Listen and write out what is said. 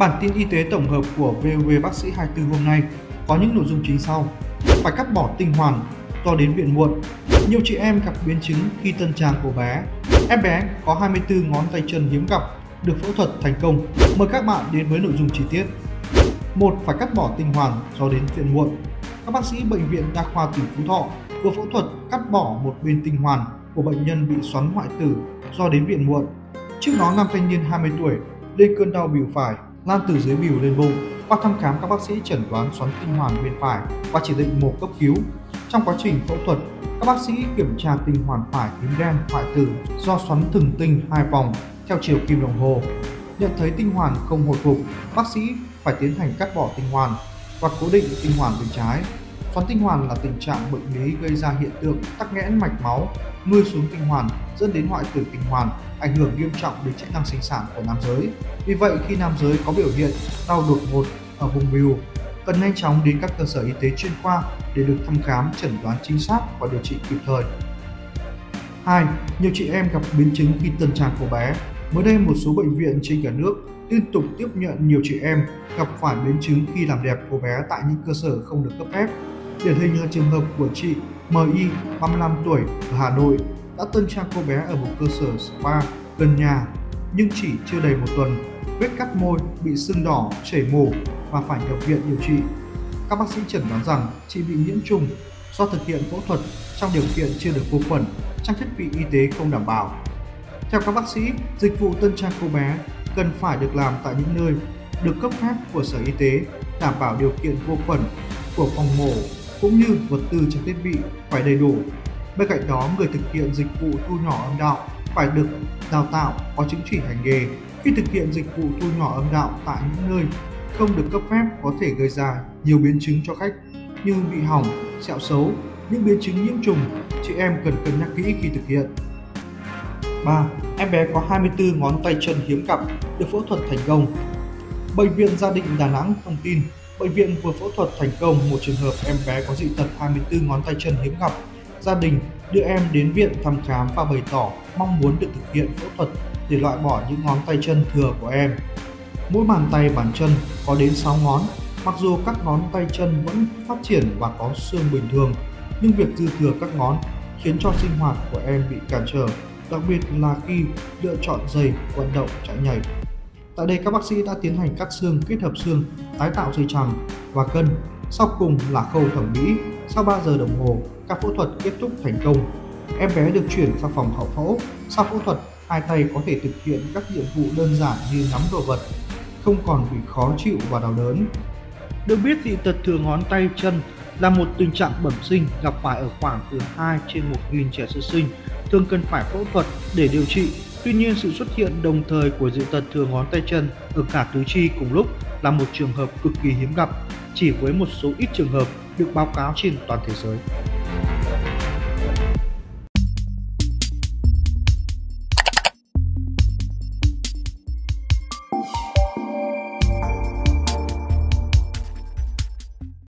Bản tin y tế tổng hợp của VOV Bác sĩ 24 hôm nay có những nội dung chính sau. Phải cắt bỏ tinh hoàn do đến viện muộn. Nhiều chị em gặp biến chứng khi tân tràng của bé. Em bé có 24 ngón tay chân hiếm gặp, được phẫu thuật thành công. Mời các bạn đến với nội dung chi tiết. Một Phải cắt bỏ tinh hoàn do đến viện muộn. Các bác sĩ bệnh viện Đa khoa tỉnh Phú Thọ vừa phẫu thuật cắt bỏ một bên tinh hoàn của bệnh nhân bị xoắn hoại tử do đến viện muộn. Trước đó, nam thanh niên 20 tuổi lên cơn đau biểu phải lan từ dưới bìu lên bụng. Qua thăm khám, các bác sĩ chẩn đoán xoắn tinh hoàn bên phải và chỉ định mổ cấp cứu. Trong quá trình phẫu thuật, các bác sĩ kiểm tra tinh hoàn phải tím đen hoại tử do xoắn thừng tinh hai vòng theo chiều kim đồng hồ. Nhận thấy tinh hoàn không hồi phục, bác sĩ phải tiến hành cắt bỏ tinh hoàn và cố định tinh hoàn bên trái. Xoắn tinh hoàn là tình trạng bệnh lý gây ra hiện tượng tắc nghẽn mạch máu, nuôi xuống tinh hoàn dẫn đến hoại tử tinh hoàn, ảnh hưởng nghiêm trọng đến chức năng sinh sản của nam giới. Vì vậy, khi nam giới có biểu hiện đau đột ngột ở vùng bìu, cần nhanh chóng đến các cơ sở y tế chuyên khoa để được thăm khám, chẩn đoán chính xác và điều trị kịp thời. 2. Nhiều chị em gặp biến chứng khi tân tràng của bé. Mới đây, một số bệnh viện trên cả nước liên tục tiếp nhận nhiều chị em gặp phải biến chứng khi làm đẹp của bé tại những cơ sở không được cấp phép. Điển hình là trường hợp của chị MI, 35 tuổi ở Hà Nội đã tân trang cô bé ở một cơ sở spa gần nhà nhưng chỉ chưa đầy một tuần, vết cắt môi bị sưng đỏ, chảy mổ và phải nhập viện điều trị. Các bác sĩ chẩn đoán rằng chị bị nhiễm trùng do thực hiện phẫu thuật trong điều kiện chưa được vô khuẩn, trang thiết bị y tế không đảm bảo. Theo các bác sĩ, dịch vụ tân trang cô bé cần phải được làm tại những nơi được cấp phép của Sở Y tế, đảm bảo điều kiện vô khuẩn của phòng mổ cũng như vật tư trang thiết bị phải đầy đủ. Bên cạnh đó, người thực hiện dịch vụ thu nhỏ âm đạo phải được đào tạo có chứng chỉ hành nghề. Khi thực hiện dịch vụ thu nhỏ âm đạo tại những nơi không được cấp phép có thể gây ra nhiều biến chứng cho khách như bị hỏng, sẹo xấu, những biến chứng nhiễm trùng, chị em cần cân nhắc kỹ khi thực hiện. 3. Em bé có 24 ngón tay chân hiếm gặp được phẫu thuật thành công. Bệnh viện Gia định Đà Nẵng thông tin, bệnh viện vừa phẫu thuật thành công một trường hợp em bé có dị tật 24 ngón tay chân hiếm gặp. Gia đình đưa em đến viện thăm khám và bày tỏ mong muốn được thực hiện phẫu thuật để loại bỏ những ngón tay chân thừa của em. Mỗi bàn tay bàn chân có đến 6 ngón, mặc dù các ngón tay chân vẫn phát triển và có xương bình thường, nhưng việc dư thừa các ngón khiến cho sinh hoạt của em bị cản trở đặc biệt là khi lựa chọn giày vận động chạy nhảy. Tại đây các bác sĩ đã tiến hành cắt xương kết hợp xương, tái tạo dây chằng và cân. Sau cùng là khâu thẩm mỹ. Sau 3 giờ đồng hồ, các phẫu thuật kết thúc thành công. Em bé được chuyển sang phòng hậu phẫu. Sau phẫu thuật, hai tay có thể thực hiện các nhiệm vụ đơn giản như nắm đồ vật, không còn bị khó chịu và đau đớn. Được biết dị tật thừa ngón tay chân là một tình trạng bẩm sinh gặp phải ở khoảng từ 2 trên 1.000 trẻ sơ sinh thường cần phải phẫu thuật để điều trị. Tuy nhiên, sự xuất hiện đồng thời của dị tật thừa ngón tay chân ở cả tứ chi cùng lúc là một trường hợp cực kỳ hiếm gặp, chỉ với một số ít trường hợp được báo cáo trên toàn thế giới.